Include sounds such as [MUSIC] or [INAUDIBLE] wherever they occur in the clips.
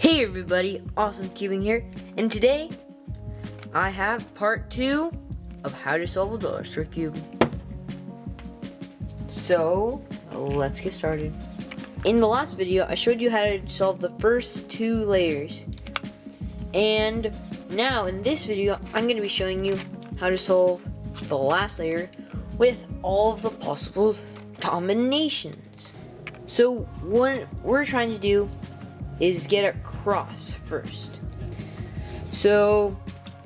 Hey everybody, Awesome Cubing here, and today I have part two of how to solve a dollar store cube. So, let's get started. In the last video, I showed you how to solve the first two layers. And now, in this video, I'm going to be showing you how to solve the last layer with all of the possible combinations. So, what we're trying to do is get across first. So,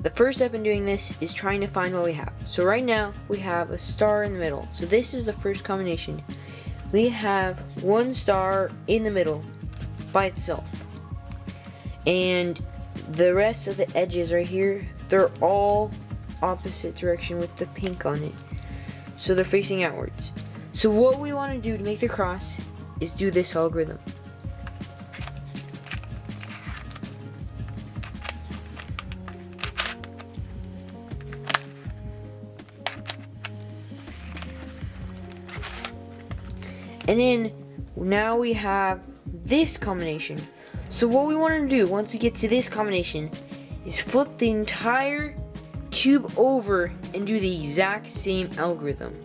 the first step in doing this is trying to find what we have. So right now, we have a star in the middle. So this is the first combination. We have one star in the middle by itself. And the rest of the edges right here, they're all opposite direction with the pink on it. So they're facing outwards. So what we want to do to make the cross is do this algorithm. And then now we have this combination. So what we want to do once we get to this combination is flip the entire cube over and do the exact same algorithm.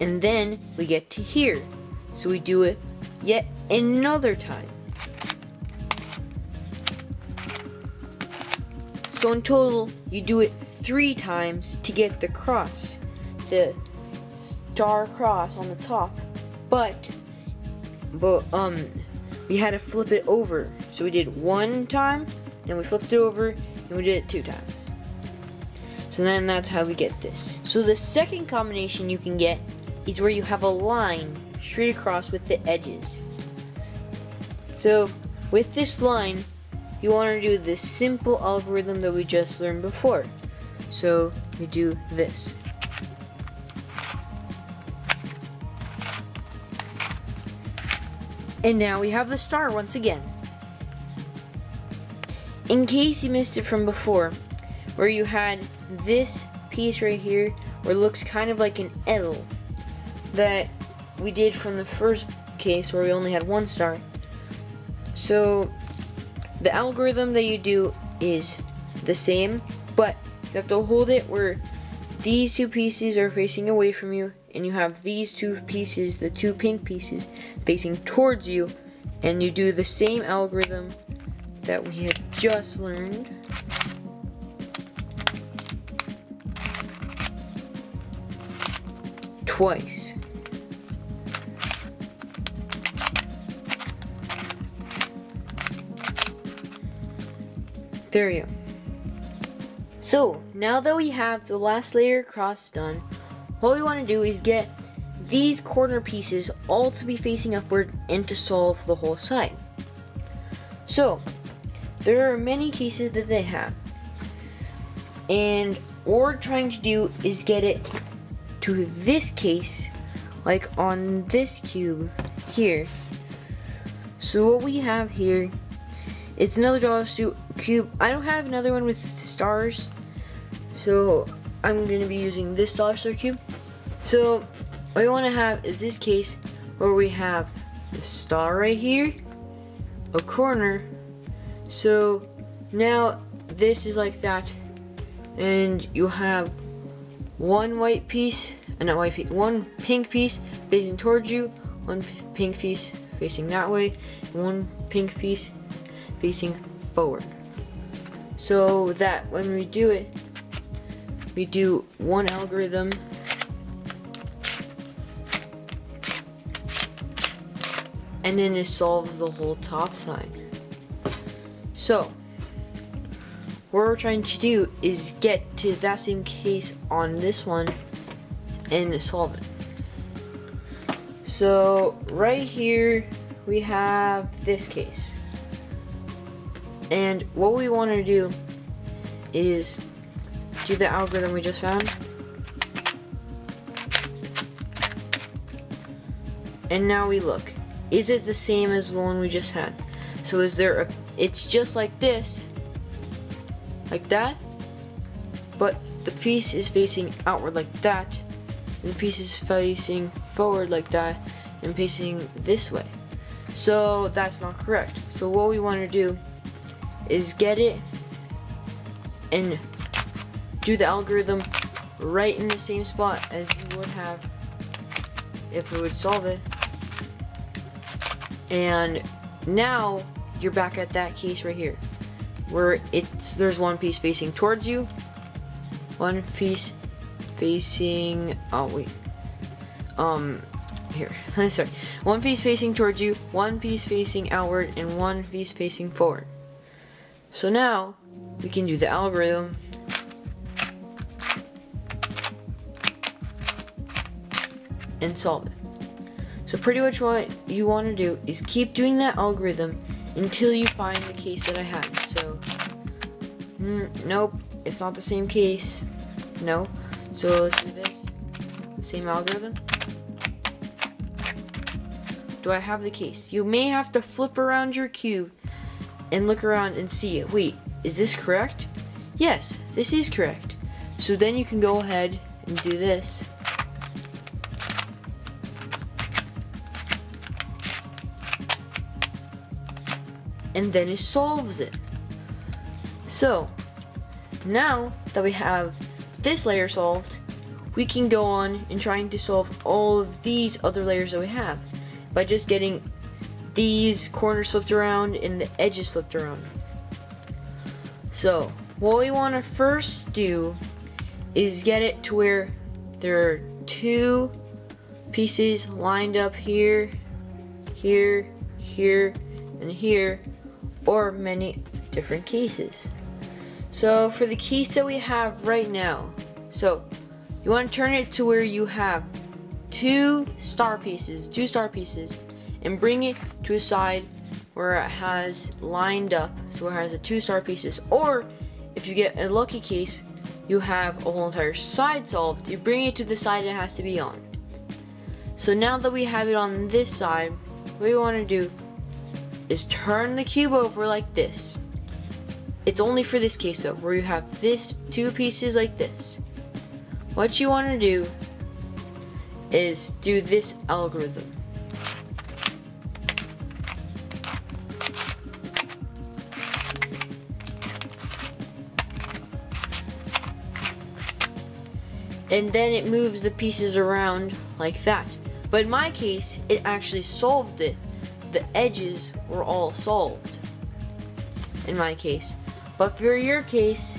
And then we get to here. So we do it yet another time. So in total, you do it three times to get the cross, the star cross on the top. But, but um, we had to flip it over. So we did one time, then we flipped it over, and we did it two times. So then that's how we get this. So the second combination you can get is where you have a line straight across with the edges. So with this line, you want to do this simple algorithm that we just learned before. So we do this. And now we have the star once again. In case you missed it from before, where you had this piece right here, where it looks kind of like an L, that we did from the first case where we only had one star. So the algorithm that you do is the same, but you have to hold it where these two pieces are facing away from you and you have these two pieces, the two pink pieces, facing towards you and you do the same algorithm that we had just learned. Twice. Go. So, now that we have the last layer cross done, what we want to do is get these corner pieces all to be facing upward and to solve the whole side. So, there are many cases that they have. And what we're trying to do is get it to this case, like on this cube here. So what we have here it's another dollar cube. I don't have another one with stars, so I'm going to be using this dollar cube. So what we want to have is this case where we have the star right here, a corner. So now this is like that, and you have one white piece, and not white piece, one pink piece facing towards you, one pink piece facing that way, one pink piece facing forward. So that when we do it, we do one algorithm and then it solves the whole top side. So, what we're trying to do is get to that same case on this one and solve it. So, right here, we have this case. And what we want to do is do the algorithm we just found. And now we look. Is it the same as the one we just had? So is there a, it's just like this, like that, but the piece is facing outward like that, and the piece is facing forward like that, and facing this way. So that's not correct. So what we want to do is get it and do the algorithm right in the same spot as you would have if we would solve it. And now you're back at that case right here where it's there's one piece facing towards you one piece facing oh wait. Um here [LAUGHS] sorry. One piece facing towards you one piece facing outward and one piece facing forward so now we can do the algorithm and solve it so pretty much what you want to do is keep doing that algorithm until you find the case that I had. So, mm, nope, it's not the same case. No. So let's do this. Same algorithm. Do I have the case? You may have to flip around your cube and look around and see it. Wait, is this correct? Yes, this is correct. So then you can go ahead and do this. and then it solves it. So, now that we have this layer solved, we can go on and trying to solve all of these other layers that we have by just getting these corners flipped around and the edges flipped around. So, what we want to first do is get it to where there are two pieces lined up here, here, here, and here or many different cases. So for the case that we have right now, so you want to turn it to where you have two star pieces, two star pieces, and bring it to a side where it has lined up, so it has the two star pieces. Or if you get a lucky case, you have a whole entire side solved, you bring it to the side it has to be on. So now that we have it on this side, what we want to do is turn the cube over like this. It's only for this case though, where you have this two pieces like this. What you want to do is do this algorithm. And then it moves the pieces around like that. But in my case, it actually solved it the edges were all solved in my case. But for your case,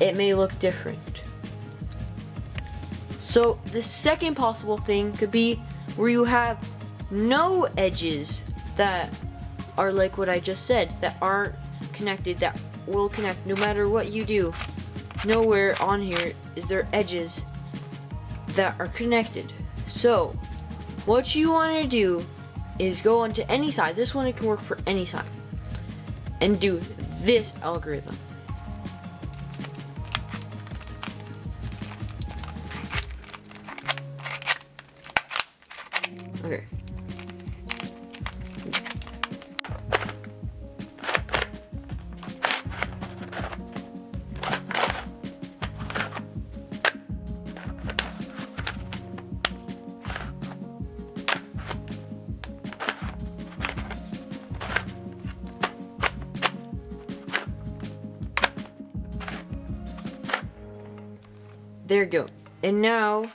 it may look different. So the second possible thing could be where you have no edges that are like what I just said, that aren't connected, that will connect no matter what you do. Nowhere on here is there edges that are connected. So, what you want to do is go onto any side. This one it can work for any side. And do this algorithm. There you go. And now,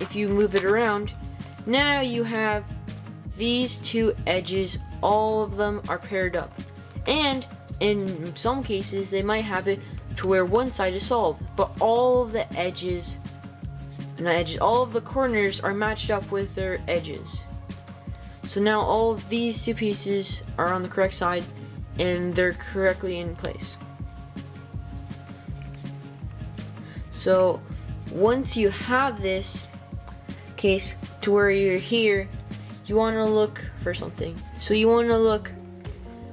if you move it around, now you have these two edges, all of them are paired up. And in some cases, they might have it to where one side is solved, but all of the edges, not edges, all of the corners are matched up with their edges. So now all of these two pieces are on the correct side and they're correctly in place. So once you have this case to where you're here, you want to look for something. So you want to look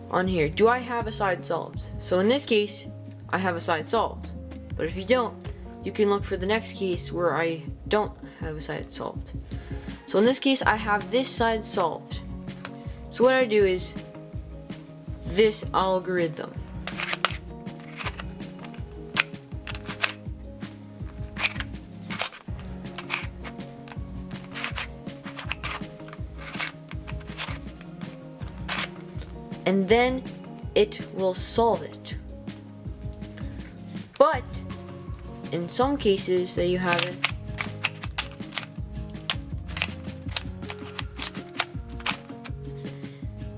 on here. Do I have a side solved? So in this case, I have a side solved. But if you don't, you can look for the next case where I don't have a side solved. So in this case, I have this side solved. So what I do is this algorithm. And then it will solve it. But in some cases that you have it,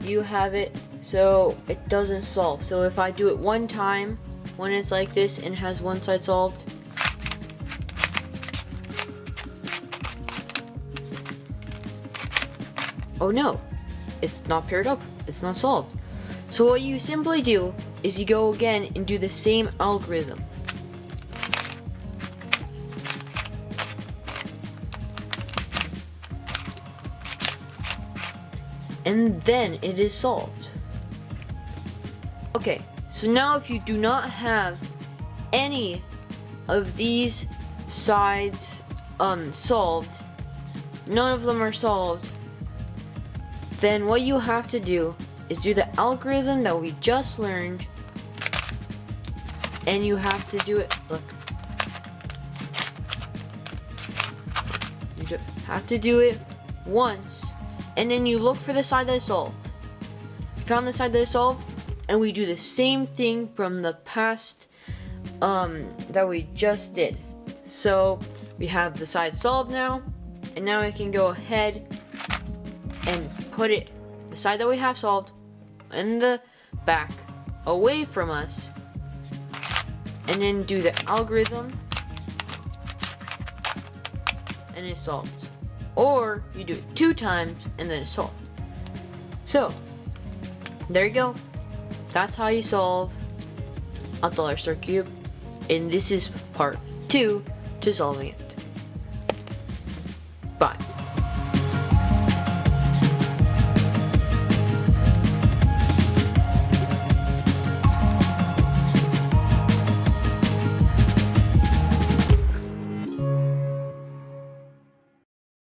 you have it so it doesn't solve. So if I do it one time when it's like this and has one side solved, oh no, it's not paired up, it's not solved. So what you simply do is you go again and do the same algorithm. And then it is solved. Okay, so now if you do not have any of these sides um, solved, none of them are solved, then what you have to do is do the algorithm that we just learned and you have to do it look. You have to do it once and then you look for the side that is solved. You found the side that is solved and we do the same thing from the past um, that we just did. So we have the side solved now and now I can go ahead and put it the side that we have solved in the back away from us and then do the algorithm and it's solved. Or you do it two times and then it's solved. So, there you go. That's how you solve a dollar star cube. And this is part two to solving it. Bye.